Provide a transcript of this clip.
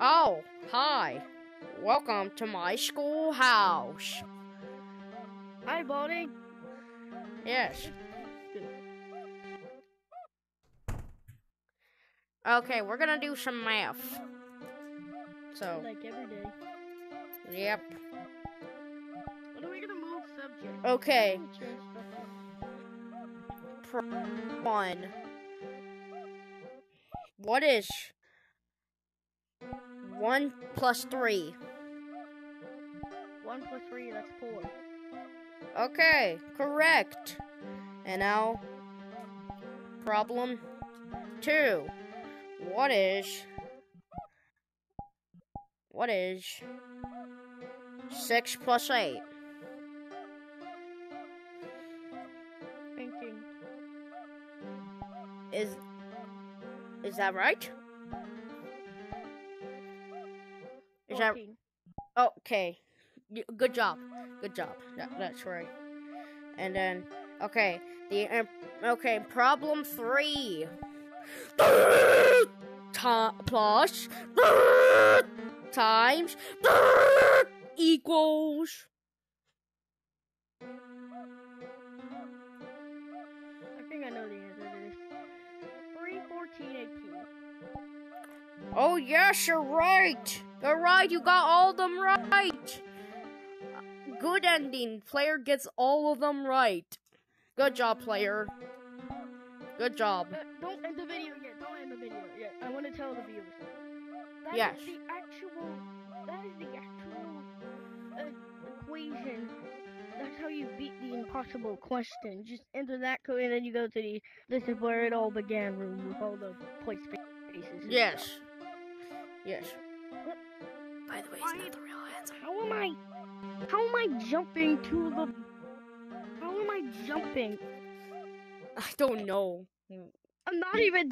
Oh, hi. Welcome to my schoolhouse. Hi, Baldi. Yes. Okay, we're gonna do some math. So, Like every day. yep. When are we gonna move subject? Okay. Change stuff up. Pro- one. What is one plus three? One plus three, that's four. Okay, correct. And now, problem two. What is what is six plus eight? Thinking. Is is that right? Is that okay? Good job, good job. That, that's right. And then okay, the um, okay problem three. Plus times equals I think I know the answer to this. 3, 14, 18. Oh yes, you're right. You're. You got all of them right. Good ending. Player gets all of them right. Good job, player. Good job. Uh, don't end the video yet. Don't end the video yet. I want to tell the viewers. That is Yes. the actual. That is the actual uh, equation. That's how you beat the impossible question. Just enter that code and then you go to the this is where it all began room with all the place spaces. Yes. Yes. By the way, he's not the real answer. How am I? How am I jumping to the? How am I jumping? I don't know. I'm not even